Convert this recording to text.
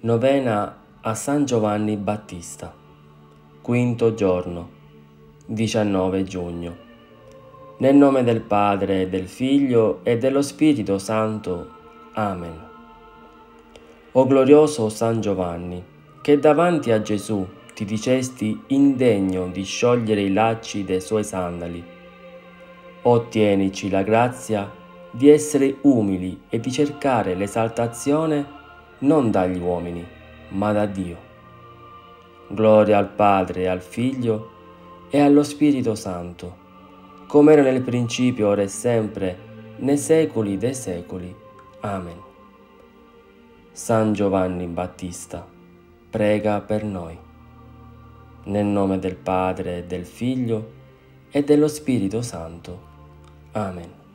Novena a San Giovanni Battista. Quinto giorno, 19 giugno. Nel nome del Padre, del Figlio e dello Spirito Santo. Amen. O glorioso San Giovanni, che davanti a Gesù ti dicesti indegno di sciogliere i lacci dei suoi sandali, ottienici la grazia di essere umili e di cercare l'esaltazione non dagli uomini, ma da Dio. Gloria al Padre, al Figlio e allo Spirito Santo, come era nel principio, ora e sempre, nei secoli dei secoli. Amen. San Giovanni Battista, prega per noi. Nel nome del Padre, del Figlio e dello Spirito Santo. Amen.